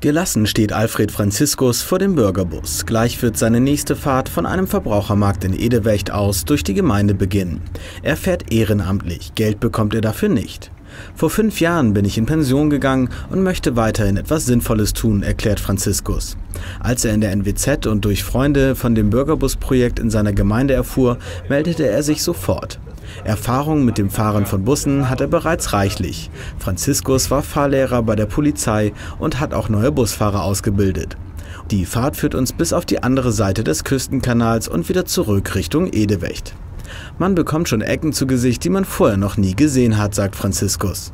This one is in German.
Gelassen steht Alfred Franziskus vor dem Bürgerbus. Gleich wird seine nächste Fahrt von einem Verbrauchermarkt in Edewecht aus durch die Gemeinde beginnen. Er fährt ehrenamtlich, Geld bekommt er dafür nicht. Vor fünf Jahren bin ich in Pension gegangen und möchte weiterhin etwas Sinnvolles tun, erklärt Franziskus. Als er in der NWZ und durch Freunde von dem Bürgerbusprojekt in seiner Gemeinde erfuhr, meldete er sich sofort. Erfahrung mit dem Fahren von Bussen hat er bereits reichlich. Franziskus war Fahrlehrer bei der Polizei und hat auch neue Busfahrer ausgebildet. Die Fahrt führt uns bis auf die andere Seite des Küstenkanals und wieder zurück Richtung Edewecht. Man bekommt schon Ecken zu Gesicht, die man vorher noch nie gesehen hat, sagt Franziskus.